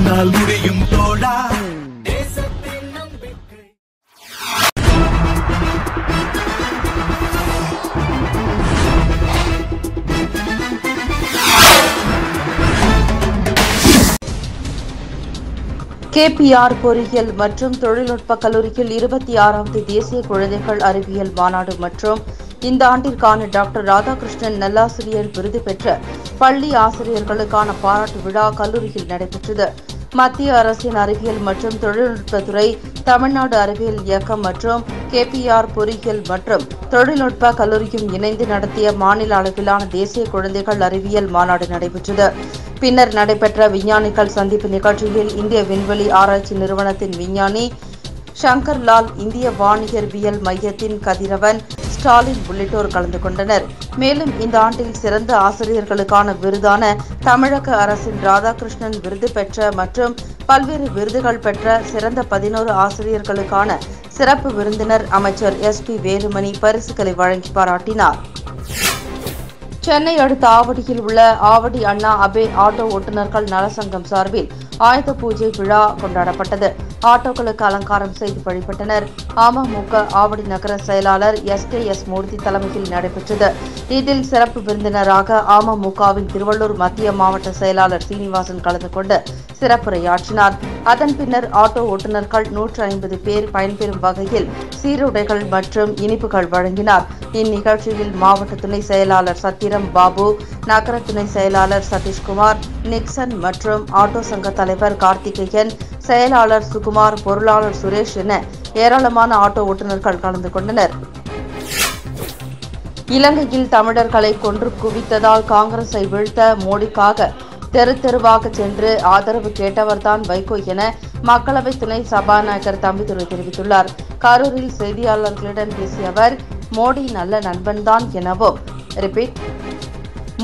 உன்னால் முடியும் தோழா கேபிஆர் பொறியியல் மற்றும் தொழில்நுட்ப கல்லூரியில் இருபத்தி ஆறாவது தேசிய குழந்தைகள் அறிவியல் மாநாடு மற்றும் இந்த ஆண்டிற்கான டாக்டர் ராதாகிருஷ்ணன் நல்லாசிரியர் விருது பெற்ற பள்ளி ஆசிரியர்களுக்கான பாராட்டு விழா கல்லூரியில் நடைபெற்றது. மத்திய அரசின் அறிவியல் மற்றும் தொழில்நுட்பத்துறை தமிழ்நாடு அறிவியல் இயக்கம் மற்றும் கேபிஆர் பொறியியல் மற்றும் தொழில்நுட்ப கல்லூரியும் இணைந்து நடத்திய மாநில அளவிலான தேசிய குழந்தைகள் அறிவியல் மாநாடு நடைபெற்றது. பின்னர் நடைபெற்ற விஞ்ஞானிகள் சந்திப்பு நிகழ்ச்சியில் இந்திய விண்வெளி ஆராய்ச்சி நிறுவனத்தின் விஞ்ஞானி சங்கர்லால் இந்திய வானியற்பியல் மையத்தின் கதிரவன் ஸ்டாலின் உள்ளிட்டோர் கலந்து கொண்டனர். மேலும் இந்த ஆண்டில் சிறந்த ஆசிரியர்களுக்கான விருதான தமிழக அரசின் ராதாகிருஷ்ணன் விருது பெற்ற மற்றும் பல்வேறு விருதுகள் பெற்ற சிறந்த பதினோரு ஆசிரியர்களுக்கான சிறப்பு விருந்தினர் அமைச்சர் எஸ் பி வேலுமணி பரிசுகளை வழங்கி பாராட்டினார். சென்னை அடுத்த ஆவடியில் உள்ள ஆவடி அண்ணா அபே ஆட்டோ ஓட்டுநர்கள் நலசங்கம் சார்பில் ஆயுத பூஜை விழா கொண்டாடப்பட்டது. ஆட்டோக்களுக்கு அலங்காரம் செய்து வழிபட்டனர். அமமுக ஆவடி நகர செயலாளர் எஸ் கே எஸ் மூர்த்தி தலைமையில் நடைபெற்றது. இதில் சிறப்பு விருந்தினராக அமமுகவின் திருவள்ளூர் மத்திய மாவட்ட செயலாளர் சீனிவாசன் கலந்து கொண்டு சிறப்புரையாற்றினார். அதன் பின்னர் ஆட்டோ ஓட்டுநர்கள் நூற்று ஐம்பது பேர் பயன்பெறும் வகையில் சீருடைகள் மற்றும் இனிப்புகள் வழங்கினார். இந்நிகழ்ச்சியில் மாவட்ட துணை செயலாளர் சத்திரம் பாபு நகர துணை செயலாளர் சதீஷ்குமார் நிக்சன் மற்றும் ஆட்டோ சங்க தலைவர் கார்த்திகேயன் செயலாளர் சுகுமார் பொருளாளர் சுரேஷ் என ஏராளமான ஆட்டோ ஓட்டுநர்கள் கலந்து கொண்டனர். இலங்கையில் தமிழர்களை கொன்று குவித்ததால் காங்கிரஸை வீழ்த்த மோடிக்காக தெரு தெருவாக சென்று ஆதரவு கேட்டவர்தான் வைகோ என மக்களவை துணை சபாநாயகர் தம்பிதுரை தெரிவித்துள்ளார். கரூரில் செய்தியாளர்களிடம் பேசிய அவர் மோடி நல்ல நண்பன்தான் எனவும் ரிப்பீட்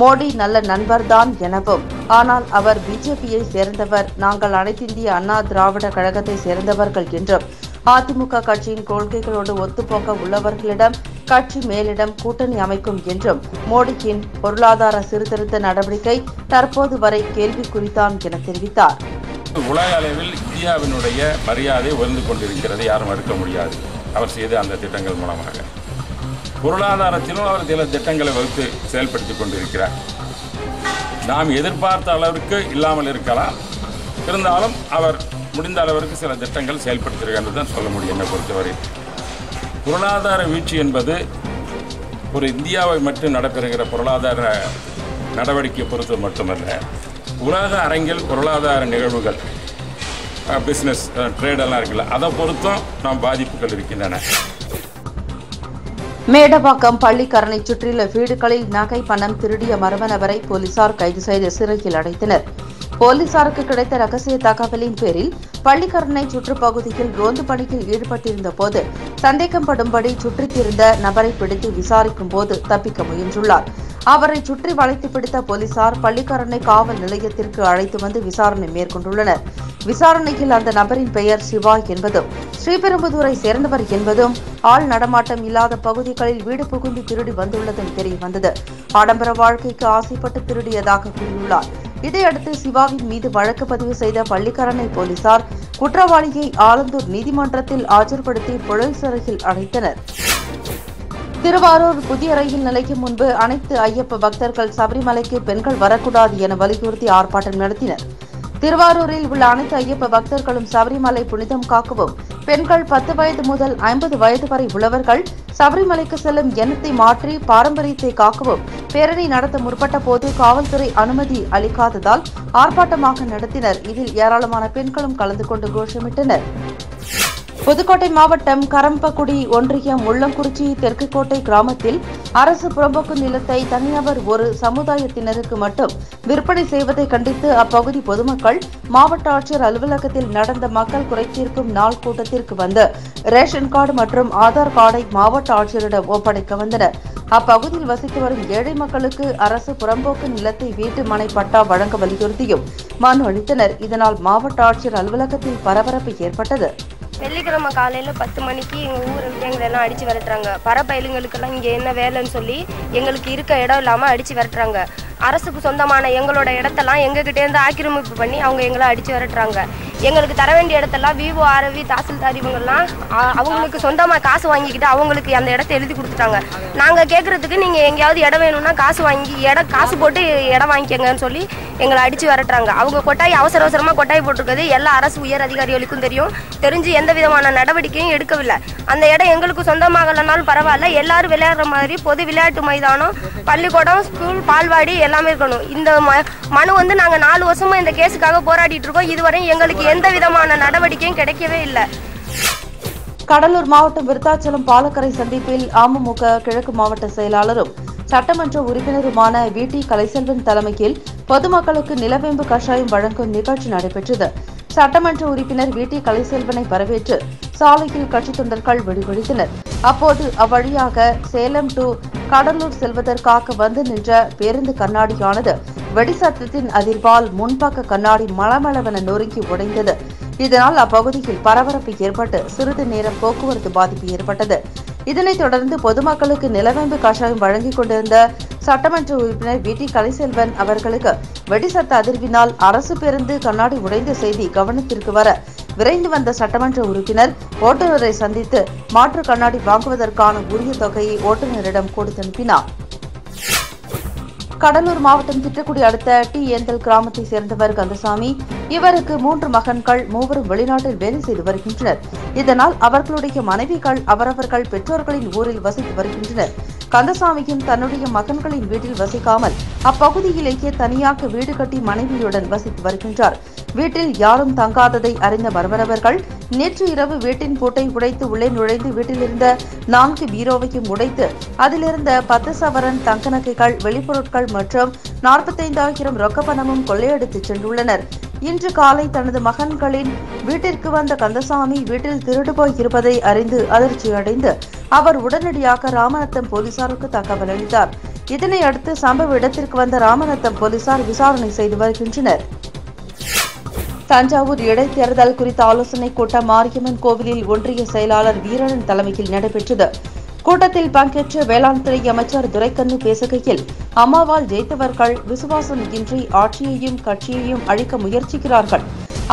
மோடி நல்ல நண்பர்தான் எனவும். ஆனால் அவர் பிஜேபியை சேர்ந்தவர் நாங்கள் அனைத்திந்திய அண்ணா திராவிட கழகத்தை சேர்ந்தவர்கள் என்றும். அதிமுக கட்சியின் கொள்கைகளோடு ஒத்துப்போக்க உள்ளவர்களிடம் கட்சி மேலிடம் கூட்டணி அமைக்கும் என்றும். மோடியின் பொருளாதார சீர்திருத்த நடவடிக்கை தற்போது வரை கேள்விக்குறித்தான் என தெரிவித்தார். உலக அளவில் இந்தியாவினுடைய மரியாதை உயர்ந்து கொண்டிருக்கிறது யாரும் மறுக்க முடியாது. அவர் செய்த அந்த திட்டங்கள் மூலமாக. பொருளாதாரத்திலும் அவர் சில திட்டங்களை வகுத்து செயல்படுத்தி கொண்டிருக்கிறார். நாம் எதிர்பார்த்த அளவிற்கு இல்லாமல் இருக்கலாம். இருந்தாலும் அவர் முடிந்த அளவிற்கு சில திட்டங்கள் செயல்படுத்தியிருக்கிறது தான் சொல்ல முடியும் என்னை பொறுத்தவரை. பொருளாதார வீழ்ச்சி என்பது ஒரு இந்தியாவை மட்டும் நடைபெறுகிற பொருளாதார நடவடிக்கையை பொறுத்து மட்டுமல்ல. உலக அரங்கில் பொருளாதார நிகழ்வுகள் பிஸ்னஸ் ட்ரேடெல்லாம் இருக்குல்ல அதை பொறுத்தும் நாம் பாதிப்புகள் இருக்கின்றன. மேடவாக்கம் பள்ளிக்கரணை சுற்றியுள்ள வீடுகளில் நகை பணம் திருடிய மர்ம நபரை போலீசார் கைது செய்து சிறையில் அடைத்தனர். போலீசாருக்கு கிடைத்த ரகசிய தகவலின் பேரில் பள்ளிக்கரணை சுற்றுப்பகுதியில் ரோந்து பணியில் ஈடுபட்டிருந்த போது சந்தேகப்படும்படி சுற்றித் திரிந்த நபரை பிடித்து விசாரிக்கும் போது தப்பிக்க முயன்றுள்ளார். அவரை சுற்றி வளைத்து பிடித்த போலீசார் பள்ளிக்கரணை காவல் நிலையத்திற்கு அழைத்து வந்து விசாரணை மேற்கொண்டுள்ளனர். விசாரணையில் அந்த நபரின் பெயர் சிவா என்பதும் ஸ்ரீபெரும்புதூரை சேர்ந்தவர் என்பதும் ஆள் நடமாட்டம் இல்லாத பகுதிகளில் வீடு புகுந்து திருடி வந்துள்ளதும் தெரியவந்தது. ஆடம்பர வாழ்க்கைக்கு ஆசைப்பட்டு திருடியதாக கூறியுள்ளார். இதையடுத்து சிவாவின் மீது வழக்கு பதிவு செய்த பள்ளிக்கரணை போலீசார் குற்றவாளியை ஆலந்தூர் நீதிமன்றத்தில் ஆஜர்படுத்தி புழல் சிறையில் அடைத்தனர். திருவாரூர் புதிய ரயில் நிலையம் முன்பு அனைத்து ஐயப்ப பக்தர்கள் சபரிமலைக்கு பெண்கள் வரக்கூடாது என வலியுறுத்தி ஆர்ப்பாட்டம் நடத்தினர். திருவாரூரில் உள்ள அனைத்து ஐயப்ப பக்தர்களும் சபரிமலை புனிதம் காக்கவும் பெண்கள் பத்து வயது முதல் ஐம்பது வயது வரை உள்ளவர்கள் சபரிமலைக்கு செல்லும் எண்ணத்தை மாற்றி பாரம்பரியத்தை காக்கவும் பேரணி நடத்த முற்பட்ட போது காவல்துறை அனுமதி அளிக்காததால் ஆர்ப்பாட்டமாக நடத்தினர். இதில் ஏராளமான பெண்களும் கலந்து கொண்டு கோஷமிட்டனர். புதுக்கோட்டை மாவட்டம் கரம்பக்குடி ஒன்றியம் உள்ளங்குறிச்சி தெற்குக்கோட்டை கிராமத்தில் அரசு புறம்போக்கு நிலத்தை தனிநபர் ஒரு சமுதாயத்தினருக்கு மட்டும் விற்பனை செய்வதை கண்டித்து அப்பகுதி பொதுமக்கள் மாவட்ட ஆட்சியர் அலுவலகத்தில் நடந்த மக்கள் குறைத்தீர்க்கும் நாள் கூட்டத்திற்கு வந்து ரேஷன் கார்டு மற்றும் ஆதார் கார்டை மாவட்ட ஆட்சியரிடம் ஒப்படைக்க வந்தனர். அப்பகுதியில் வசித்து வரும் ஏழை மக்களுக்கு அரசு புறம்போக்கு நிலத்தை வீட்டு மனை பட்டா வழங்க வலியுறுத்தியும் மனு அளித்தனர். இதனால் மாவட்ட ஆட்சியர் அலுவலகத்தில் பரபரப்பு ஏற்பட்டது. வெள்ளிக்கிழமை காலையில் பத்து மணிக்கு எங்கள் ஊர் விட்டு எல்லாம் அடித்து விரட்டுறாங்க. பரப்பயலுங்களுக்கெல்லாம் இங்கே என்ன வேலைன்னு சொல்லி எங்களுக்கு இருக்க இடம் இல்லாமல் அடித்து விரட்டுறாங்க. அரசுக்கு சொந்தமான எங்களோட இடத்தெல்லாம் எங்ககிட்டேருந்து ஆக்கிரமிப்பு பண்ணி அவங்க எங்களை அடித்து விரட்டுறாங்க. எங்களுக்கு தர வேண்டிய இடத்தெல்லாம் விவோ ஆரவி தாசில்தார் இவங்கெல்லாம் அவங்களுக்கு சொந்தமாக காசு வாங்கிக்கிட்டு அவங்களுக்கு அந்த இடத்த எழுதி கொடுத்துட்டாங்க. நாங்கள் கேட்குறதுக்கு நீங்கள் எங்கேயாவது இடம் வேணும்னா காசு வாங்கி இடம் காசு போட்டு இடம் வாங்கிக்கங்கன்னு சொல்லி எங்களை அடித்து விரட்டுறாங்க. அவங்க கொட்டாய் அவசர அவசரமாக கொட்டாய் போட்டிருக்கிறது எல்லா அரசு உயர் அதிகாரிகளுக்கும் தெரியும். தெரிஞ்சு எந்த விதமான நடவடிக்கையும் எடுக்கவில்லை. அந்த இடம் எங்களுக்கு சொந்தமாகலனாலும் பரவாயில்ல. எல்லாரும் விளையாடுற மாதிரி பொது விளையாட்டு மைதானம் பள்ளிக்கூடம் ஸ்கூல் பால்வாடி எல்லாமே இருக்கணும். இந்த மனு வந்து நாங்கள் நாலு வருஷமா இந்த கேஸுக்காக போராடிட்டு இருக்கோம். இதுவரை எங்களுக்கு எந்த விதமான நடவடிக்கையும் கிடைக்கவே இல்லை. கடலூர் மாவட்டம் விருத்தாச்சலம் பாலக்கரை சந்திப்பில் அமமுக கிழக்கு மாவட்ட செயலாளரும் சட்டமன்ற உறுப்பினருமான வி. டி. கலைசெல்வன் தலைமையில் பொதுமக்களுக்கு நிலவேம்பு கஷாயம் வழங்கும் நிகழ்ச்சி நடைபெற்றது. சட்டமன்ற உறுப்பினர் வி. டி. கலைசெல்வனை வரவேற்று சாலையில் கட்சித் தொண்டர்கள் வெடிவெடித்தனர் அப்போது அவ்வழியாக சேலம் டு கடலூர் செல்வதற்காக வந்து நின்ற பேருந்து கண்ணாடியானது வெடிசத்தத்தின் அதிர்வால் முன்பக்க கண்ணாடி மளமளவென நொறுங்கி உடைந்தது. இதனால் அப்பகுதியில் பரபரப்பு ஏற்பட்டு சிறிது நேரம் போக்குவரத்து பாதிப்பு ஏற்பட்டது. இதனைத் தொடர்ந்து பொதுமக்களுக்கு நிலவேம்பு கஷாயம் வழங்கிக் கொண்டிருந்த சட்டமன்ற உறுப்பினர் வி. டி. கலைசெல்வன் அவர்களுக்கு வெடிசத்த அதிர்வினால் அரசு பேருந்து கண்ணாடி உடைந்த செய்தி கவனத்திற்கு வர விரைந்து வந்த சட்டமன்ற உறுப்பினர் ஓட்டுநரை சந்தித்து மாற்று கண்ணாடி வாங்குவதற்கான உரிய தொகையை ஓட்டுநரிடம் கொடுத்து அனுப்பினார். கடலூர் மாவட்டம் திட்டக்குடி அடுத்த டி. ஏந்தல் கிராமத்தை சேர்ந்தவர் கந்தசாமி இவருக்கு மூன்று மகன்கள் மூவரும் வெளிநாட்டில் வேலை செய்து வருகின்றனர். இதனால் அவர்களுடைய மனைவிகள் அவரவர்கள் பெற்றோர்களின் ஊரில் வசித்து வருகின்றனர். கந்தசாமியும் தன்னுடைய மகன்களின் வீட்டில் வசிக்காமல் அப்பகுதியிலேயே தனியாக வீடு கட்டி மனைவியுடன் வசித்து வருகின்றார். வீட்டில் யாரும் தங்காததை அறிந்த மர்மரவர்கள் நேற்று இரவு வீட்டின் பூட்டை உடைத்து உள்ளே நுழைந்து வீட்டிலிருந்த நான்கு பீரோவையும் உடைத்து அதிலிருந்த பத்து சவரன் தங்க நகைகள் வெளிப்பொருட்கள் மற்றும் நாற்பத்தைந்தாயிரம் ரொக்க பணமும் கொள்ளையடித்துச் சென்றுள்ளனர். இன்று காலை தனது மகன்களின் வீட்டிற்கு வந்த கந்தசாமி வீட்டில் திருடு போய் இருப்பதை அறிந்து அதிர்ச்சியடைந்து அவர் உடனடியாக ராமநத்தம் போலீசாருக்கு தகவல் அளித்தார். இதனை அடுத்து சம்பவ இடத்திற்கு வந்த ராமநத்தம் போலீசார் விசாரணை செய்து வருகின்றனர். தஞ்சாவூர் இடைத்தேர்தல் குறித்த ஆலோசனைக் கூட்டம் மாரியம்மன் கோவிலில் ஒன்றிய செயலாளர் வீரன் தலைமையில் நடைபெற்றது. கூட்டத்தில் பங்கேற்ற வேளாண் துறை அமைச்சர் துரைக்கண்ணு பேசுகையில் அம்மாவால் ஜெயித்தவர்கள் விசுவாசம் இன்றி ஆட்சியையும் கட்சியையும் அழிக்க முயற்சிக்கிறார்கள்.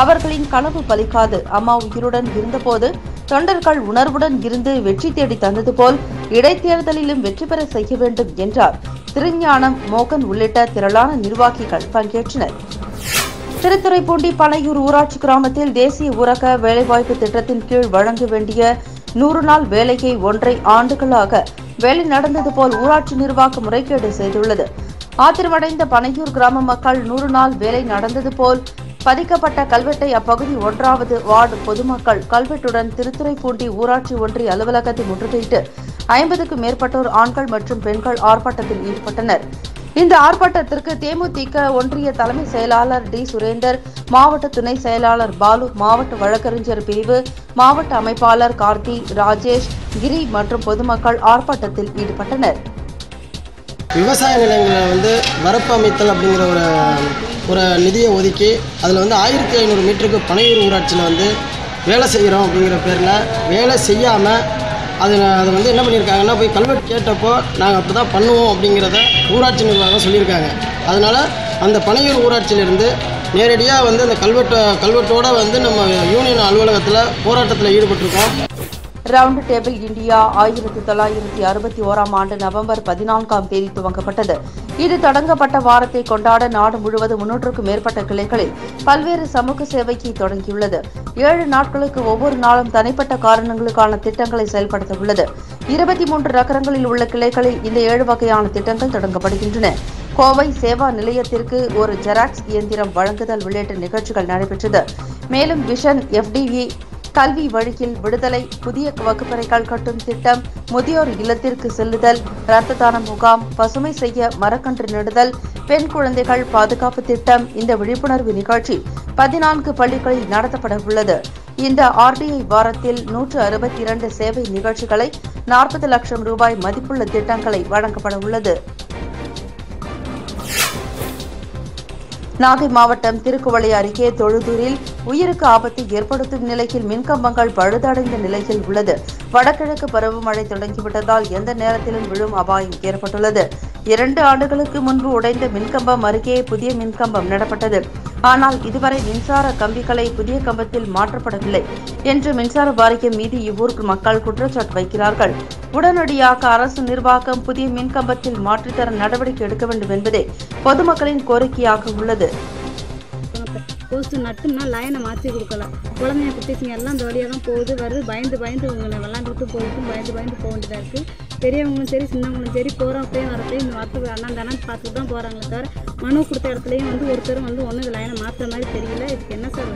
அவர்களின் கனவு பலிக்காது. அம்மா உயிருடன் இருந்தபோது தொண்டர்கள் உணர்வுடன் இருந்து வெற்றி தேடி தந்தது போல் இடைத்தேர்தலிலும் வெற்றி பெற செய்ய வேண்டும் என்றார். திருஞானம் மோகன் உள்ளிட்ட திரளான நிர்வாகிகள் பங்கேற்றனர். திருத்துறைப்பூண்டி பனையூர் ஊராட்சி கிராமத்தில் தேசிய ஊரக வேலைவாய்ப்பு திட்டத்தின் கீழ் வழங்க வேண்டிய நூறு நாள் வேலையை ஒன்றை ஆண்டுகளாக வேலை நடந்தது போல் ஊராட்சி நிர்வாகம் முறைகேடு செய்துள்ளது. ஆத்திரமடைந்த பனையூர் கிராம மக்கள் நூறு நாள் வேலை நடந்தது போல் பதிக்கப்பட்ட கல்வெட்டை அப்பகுதி ஒன்றாவது வார்டு பொதுமக்கள் கல்வெட்டுடன் திருத்துறைப்பூண்டி ஊராட்சி ஒன்றிய அலுவலகத்தை முற்றுகையிட்டு ஐம்பதுக்கும் மேற்பட்டோர் ஆண்கள் மற்றும் பெண்கள் ஆர்ப்பாட்டத்தில் ஈடுபட்டனர். இந்த ஆர்ப்பாட்டத்திற்கு தேமுதிக ஒன்றிய தலைமை செயலாளர் டி. சுரேந்தர் மாவட்ட துணை செயலாளர் பாலு மாவட்ட வழக்கறிஞர் பிரிவு மாவட்ட அமைப்பாளர் கார்த்தி ராஜேஷ் கிரி மற்றும் பொதுமக்கள் ஆர்ப்பாட்டத்தில் ஈடுபட்டனர். விவசாய நிலங்களை வந்து வரப்பு அமைத்தல் அப்படிங்கிற ஒரு ஒரு நிதியை ஒதுக்கி அதில் வந்து ஆயிரத்தி ஐநூறு மீட்டருக்கு பனையூர் ஊராட்சியில் வந்து வேலை செய்கிறோம் அப்படிங்கிற பேரில் வேலை செய்யாமல் அது அதை வந்து என்ன பண்ணியிருக்காங்கன்னா போய் கல்வெட்டு கேட்டப்போ நாங்கள் அப்படி தான் பண்ணுவோம் அப்படிங்கிறத ஊராட்சி நிர்வாகம் சொல்லியிருக்காங்க. அதனால் அந்த பனையூர் ஊராட்சியிலிருந்து நேரடியாக வந்து அந்த கல்வெட்டை கல்வெட்டோடு வந்து நம்ம யூனியன் அலுவலகத்தில் போராட்டத்தில் ஈடுபட்டிருக்கோம். ரவுண்ட் டேபிள் இந்தியா ஆயிரத்தி தொள்ளாயிரத்தி அறுபத்தி ஓராம் ஆண்டு நவம்பர் பதினான்காம் தேதி துவங்கப்பட்டது. இது தொடங்கப்பட்ட வாரத்தை கொண்டாட நாடு முழுவதும் முன்னூற்றுக்கும் மேற்பட்ட கிளைகளில் பல்வேறு சமூக சேவைக்கு தொடங்கியுள்ளது. ஏழு நாட்களுக்கு ஒவ்வொரு நாளும் தனிப்பட்ட காரணங்களுக்கான திட்டங்களை செயல்படுத்த உள்ளது இருபத்தி மூன்று நகரங்களில் உள்ள கிளைகளில் இந்த ஏழு வகையான திட்டங்கள் தொடங்கப்படுகின்றன. கோவை சேவா நிலையத்திற்கு ஒரு ஜெராக்ஸ் இயந்திரம் வழங்குதல் உள்ளிட்ட நிகழ்ச்சிகள் நடைபெற்றது. மேலும் விஷன் எஃப்டிவி கல்வி வழியில் விடுதலை புதிய வகுப்பறைகள் கட்டும் திட்டம் முதியோர் இல்லத்திற்கு செல்லுதல் இரத்த தான முகாம் பசுமை செய்ய மரக்கன்று நடுதல் பெண் குழந்தைகள் பாதுகாப்பு திட்டம் இந்த விழிப்புணர்வு நிகழ்ச்சி பதினான்கு பள்ளிகளில் நடத்தப்பட உள்ளது. இந்த ஆர்டிஐ வாரத்தில் நூற்று அறுபத்தி இரண்டு சேவை நிகழ்ச்சிகளை நாற்பது லட்சம் ரூபாய் மதிப்புள்ள திட்டங்களை வழங்கப்பட உள்ளது. நாகை மாவட்டம் திருக்குவளை அருகே தொழுதூரில் உயிருக்கு ஆபத்தை ஏற்படுத்தும் நிலையில் மின்கம்பங்கள் பழுதடைந்த நிலையில் உள்ளது. வடகிழக்கு பருவமழை தொடங்கிவிட்டதால் எந்த நேரத்திலும் விழும் அபாயம் ஏற்பட்டுள்ளது. இரண்டு ஆண்டுகளுக்கு முன்பு உடைந்த மின்கம்பம் அருகே புதிய மின்கம்பம் நடப்பட்டது. ஆனால் இதுவரை மின்சார கம்பிகளை புதிய கம்பத்தில் மாற்றப்படவில்லை என்று மின்சார வாரியம் மீது இவ்வூர் மக்கள் குற்றச்சாட்டு வைக்கிறார்கள். உடனடியாக அரசு நிர்வாகம் புதிய மின்கம்பத்தில் மாற்றித்தர நடவடிக்கை எடுக்க வேண்டும் என்பதே பொதுமக்களின் கோரிக்கையாக உள்ளது. போஸ்ட் நட்டும்னா லைனை மாற்றி கொடுக்கலாம். குழந்தைங்க குட்டிச்சுங்க எல்லாம் இந்த வழியாக தான் போகுது வருது. பயந்து பயந்து உங்களை விளாண்டுட்டு போயிட்டும் பயந்து பயந்து போக வேண்டியதாக இருக்குது பெரியவங்களும் சரி சின்னவங்களும் சரி போகிறப்பையும் வரப்பையும் இந்த வார்த்தை அண்ணன் தானே பார்த்துட்டு தான் போகிறாங்களே தவிர மனு கொடுத்த இடத்துலையும் வந்து ஒருத்தரும் வந்து ஒன்றும் இந்த லைனை மாற்றுற மாதிரி தெரியல. இதுக்கு என்ன சார்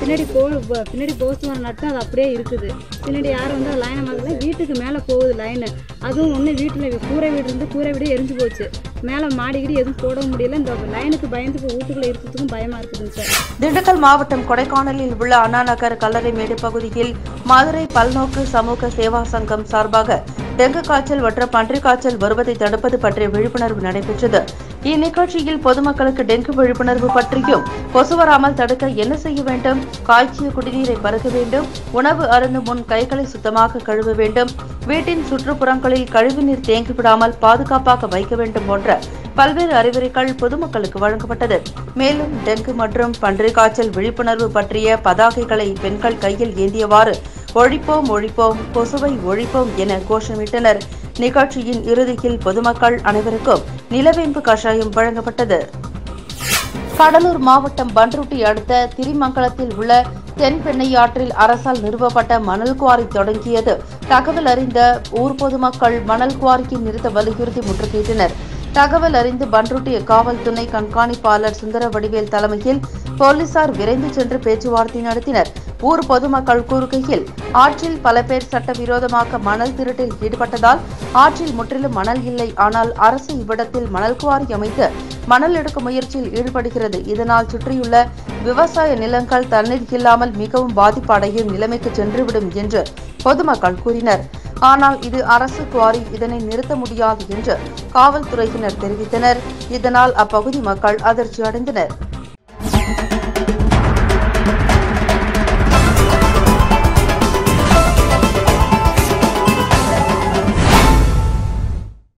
பின்னாடி போ பின்னாடி போஸ்ட் வர நட்டு அது அப்படியே இருக்குது. பின்னாடி யாரும் வந்து அது லைனை மாற்றல வீட்டுக்கு மேலே போகுது லைனு அதுவும் ஒன்று வீட்டில் கூரை வீடு இருந்து கூரை வீடு எரிஞ்சு போச்சு. மேலே மாடிக்கிடி எதுவும் போட முடியல. இந்த லைனுக்கு பயந்து இப்போ வீட்டுக்குள்ளே இருக்கிறதுக்கும் பயமாக இருக்குதுங்க சார். திண்டுக்கல் மாவட்டம் கொடைக்கானலில் உள்ள அண்ணா நகர் கல்லறைமேடு பகுதியில் மதுரை பல்நோக்கு சமூக சேவா சங்கம் சார்பாக டெங்கு காய்ச்சல் மற்றும் பன்றிக் காய்ச்சல் வருவதை தடுப்பது பற்றிய விழிப்புணர்வு நடைபெற்றது. இந்நிகழ்ச்சியில் பொதுமக்களுக்கு டெங்கு விழிப்புணர்வு பற்றியும் கொசு வராமல் தடுக்க என்ன செய்ய வேண்டும்? காய்ச்சிய குடிநீரை பருக வேண்டும். உணவு அருந்தும் முன் கைகளை சுத்தமாக கழுவ வேண்டும். வீட்டின் சுற்றுப்புறங்களில் கழிவுநீர் தேங்கிவிடாமல் பாதுகாப்பாக வைக்க வேண்டும் போன்ற பல்வேறு அறிவுரைகள் பொதுமக்களுக்கு வழங்கப்பட்டது. மேலும் டெங்கு மற்றும் பன்றிக் காய்ச்சல் விழிப்புணர்வு பற்றிய பதாகைகளை பெண்கள் கையில் ஏந்தியவாறு ஒழிப்போம் ஒழிப்போம் கொசுவை ஒழிப்போம் என கோஷமிட்டனர். நிகழ்ச்சியின் இறுதியில் பொதுமக்கள் அனைவருக்கும் நிலவேம்பு கஷாயம் வழங்கப்பட்டது. கடலூர் மாவட்டம் பன்ருட்டி அடுத்த திரிமங்கலத்தில் உள்ள தென்பெண்ணையாற்றில் அரசால் நிறுவப்பட்ட மணல் குவாரி தொடங்கியது. தகவல் அறிந்த ஊர் பொதுமக்கள் மணல் குவாரிக்கு நிறுத்த வலியுறுத்தி முற்றுகையிட்டனர். தகவல் அறிந்து பண்ருட்டிய காவல் துணை கண்காணிப்பாளர் சுந்தர வடிவேல் தலைமையில் போலீசார் விரைந்து சென்று பேச்சுவார்த்தை நடத்தினர். ஊர் பொதுமக்கள் கூறுகையில் ஆற்றில் பல பேர் சட்டவிரோதமாக மணல் திருட்டில் ஈடுபட்டதால் ஆற்றில் முற்றிலும் மணல் இல்லை. ஆனால் அரசு இவ்விடத்தில் மணல் குவாரி அமைத்து மணல் எடுக்கும் முயற்சியில் ஈடுபடுகிறது. இதனால் சுற்றியுள்ள விவசாய நிலங்கள் தண்ணீர் இல்லாமல் மிகவும் பாதிப்படையும் நிலைமைக்கு சென்றுவிடும் என்று பொதுமக்கள் கூறினர். ஆனால் இது அரசு குவாரி இதனை நிறுத்த முடியாது என்று காவல்துறையினர் தெரிவித்தனர். இதனால் அப்பகுதி மக்கள் அதிர்ச்சி அடைந்தனர்